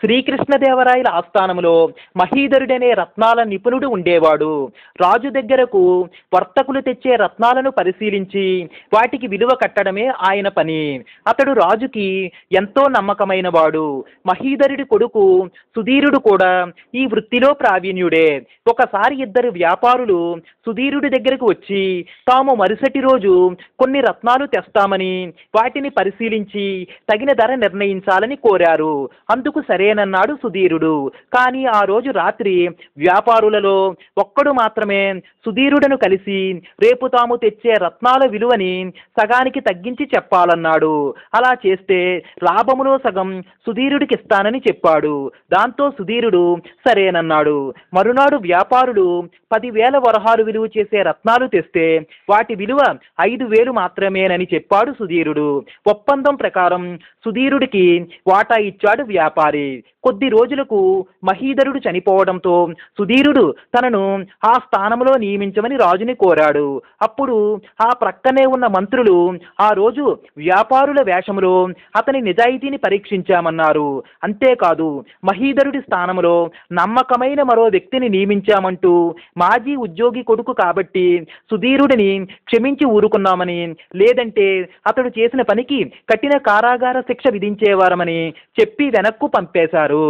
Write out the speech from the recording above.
శ్రీకృష్ణదేవరాయల ఆస్థానములో మహీధరుడనే రత్నాల నిపుణుడు ఉండేవాడు. రాజు దగ్గరకు వర్తకులు తెచ్చే రత్నాలను పరిశీలించి వాటికి విలువ కట్టడమే ఆయన పని. అతడు రాజుకి ఎంతో నమ్మకమైన వాడు మహీధరుడి కొడుకు సుధీరుడు కూడా ఈ వృత్తిలో ప్రావీణ్యుడే. ఒకసారి ఇద్దరు వ్యాపారులు సుధీరుడి దగ్గరకు వచ్చి తాము మరుసటి రోజు కొన్ని రత్నాలు తెస్తామని వాటిని పరిశీలించి తగిన ధర నిర్ణయించాలని కోరారు. అందుకు సరేనన్నాడు సుధీరుడు. కానీ ఆ రోజు రాత్రి వ్యాపారులలో ఒక్కడు మాత్రమే సుధీరుడను కలిసి రేపు తాము తెచ్చే రత్నాల విలువని సగానికి తగ్గించి చెప్పాలన్నాడు. అలా చేస్తే లాభములో సగం సుధీరుడికి ఇస్తానని చెప్పాడు. దాంతో సుధీరుడు సరేనన్నాడు. మరునాడు వ్యాపారుడు పదివేల వరహాలు విలువ చేసే రత్నాలు తెస్తే వాటి విలువ ఐదు వేలు మాత్రమేనని చెప్పాడు సుధీరుడు. ఒప్పందం ప్రకారం సుధీరుడికి వాటా ఇచ్చాడు వ్యాపారి. కొద్ది రోజులకు మహీధరుడు చనిపోవడంతో సుధీరుడు తనను ఆ స్థానంలో నియమించమని రాజుని కోరాడు. అప్పుడు ఆ ప్రక్కనే ఉన్న మంత్రులు ఆ రోజు వ్యాపారుల వేషములో అతని నిజాయితీని పరీక్షించామన్నారు. అంతేకాదు మహీధరుడి స్థానంలో నమ్మకమైన మరో వ్యక్తిని నియమించామంటూ మాజీ ఉద్యోగి కొడుకు కాబట్టి సుధీరుడిని క్షమించి ఊరుకున్నామని లేదంటే అతడు చేసిన పనికి కఠిన కారాగార శిక్ష విధించేవారమని చెప్పి వెనక్కు పంపారు. పంపేశారు